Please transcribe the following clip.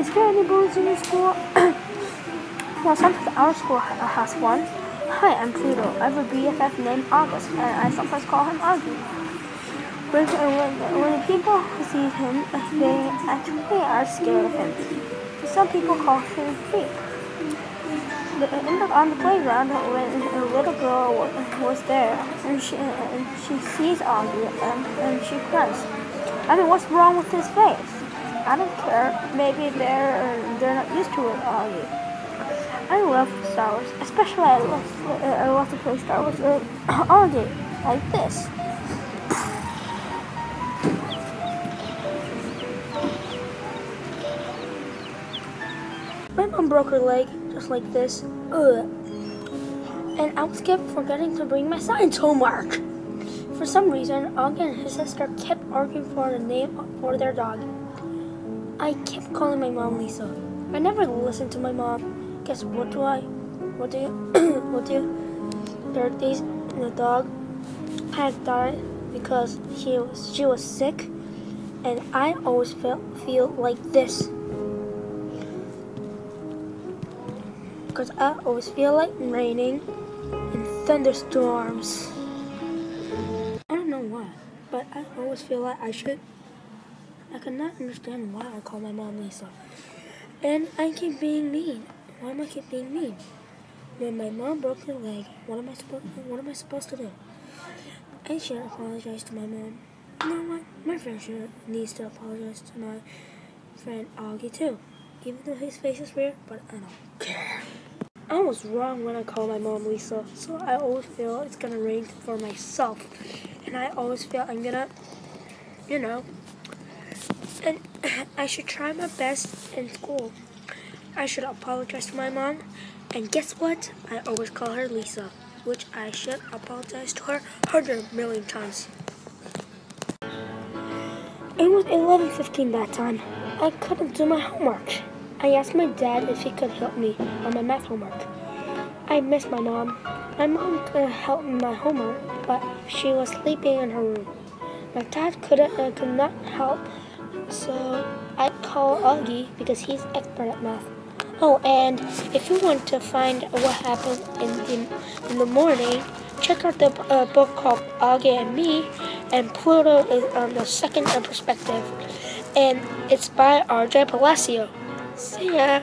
Is there any bullies in your school? well, sometimes our school ha- has one. Hi, I'm Pluto. I have a BFF named August, and I sometimes call him Auggie. When, when, when people see him, they actually are scared of him. Some people call him Freak. In the, on the playground, when a little girl wa- was there, and she, and she sees Auggie, and, and she cries. I mean, what's wrong with his face? I don't care. Maybe they're they're not used to it, Auggie. I love Star Wars, especially I love uh, I love to play Star Wars uh, like this. My mom broke her leg just like this. Ugh. And I was kept forgetting to bring my science homework. For some reason, Auggie and his sister kept arguing for the name for their dog. I kept calling my mom Lisa. I never listened to my mom. Guess what do I? What do you? what do you? There are days the dog had died because she was she was sick, and I always felt feel like this. Because I always feel like raining and thunderstorms. I don't know why, but I always feel like I should. I cannot understand why I call my mom Lisa. And I keep being mean. Why am I keep being mean? When my mom broke her leg, what am I supposed what am I supposed to do? I should apologize to my mom. You know what? My friend should needs to apologize to my friend Auggie too. Even though his face is weird, but I don't care. I was wrong when I called my mom Lisa, so I always feel it's gonna rain for myself. And I always feel I'm gonna, you know, I should try my best in school. I should apologize to my mom. And guess what? I always call her Lisa, which I should apologize to her hundred million times. It was 11.15 that time. I couldn't do my homework. I asked my dad if he could help me on my math homework. I missed my mom. My mom could help me my homework, but she was sleeping in her room. My dad couldn't uh, could not help, so I call Auggie because he's expert at math. Oh, and if you want to find what happened in, in, in the morning, check out the uh, book called Auggie and Me, and Pluto is on the second perspective, and it's by R.J. Palacio. See ya.